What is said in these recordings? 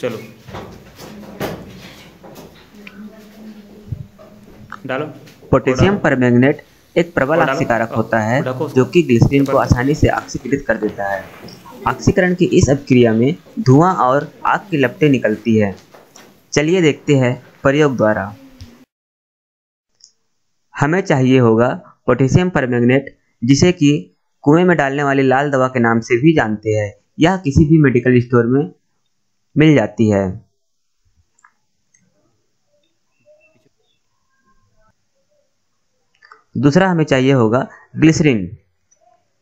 चलो। डालो। Potassium permanganate एक प्रबल ऑक्सीकारक होता है जो कि ग्लिसरीन को आसानी से ऑक्सीकृत कर देता है। ऑक्सीकरण की इस अभिक्रिया में धुआँ और आग की लपटें निकलती है। चलिए देखते हैं प्रयोग द्वारा। हमें चाहिए होगा पोटेशियम परमैंगनेट जिसे कि कुएँ में डालने वाली लाल दवा के नाम से भी जानते हैं। यह किसी भी मेडिकल स्टोर में मिल जाती है। दूसरा हमें चाहिए होगा ग्लिसरीन।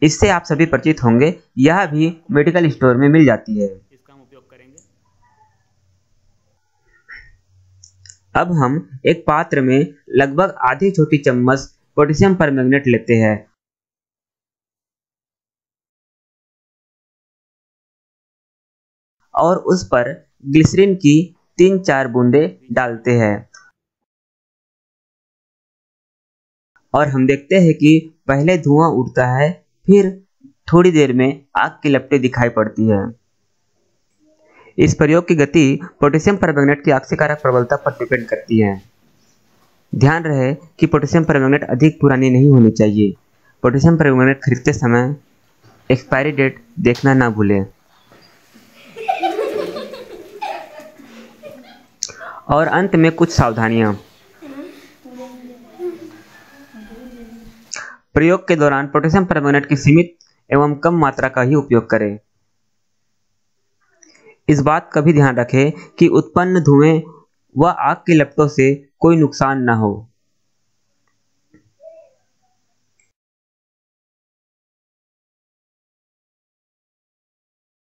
इससे आप सभी परिचित होंगे यह भी मेडिकल स्टोर में मिल जाती है। इसका हम उपयोग करेंगे। अब हम एक पात्र में लगभग आधी छोटी चम्मच पोटेशियम परमैंगनेट लेते हैं। और उस पर ग्लिसरीन की तीन चार बूंदे डालते हैं। और हम देखते हैं कि पहले धुआँ उठता है, फिर थोड़ी देर में आग की लपटें दिखाई पड़ती है। इस प्रयोग की गति पोटेशियम परमैंगनेट की ऑक्सीकारक प्रबलता पर डिपेंड करती है। ध्यान रहे कि पोटेशियम परमैंगनेट अधिक पुरानी नहीं होनी चाहिए। पोटेशियम परमैंगनेट खरीदते समय एक्सपायरी डेट देखना ना भूलें। और अंत में कुछ सावधानियाँ। प्रयोग के दौरान पोटेशियम परमोनेट की सीमित एवं कम मात्रा का ही उपयोग करें। इस बात का भी ध्यान रखें कि उत्पन्न धुएँ व आग की लपटों से कोई नुकसान न हो।